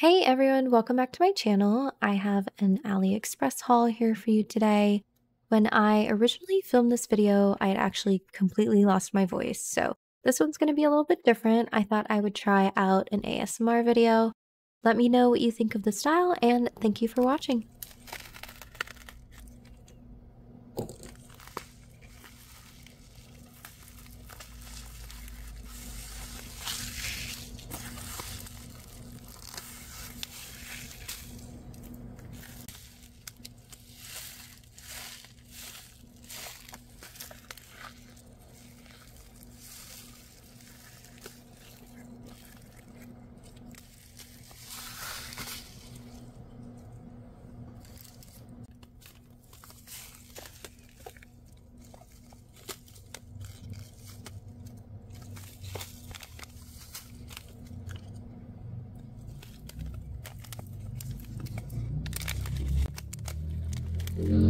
Hey everyone, welcome back to my channel. I have an AliExpress haul here for you today. When I originally filmed this video, I had actually completely lost my voice, so this one's going to be a little bit different. I thought I would try out an ASMR video. Let me know what you think of the style, and thank you for watching. Amen.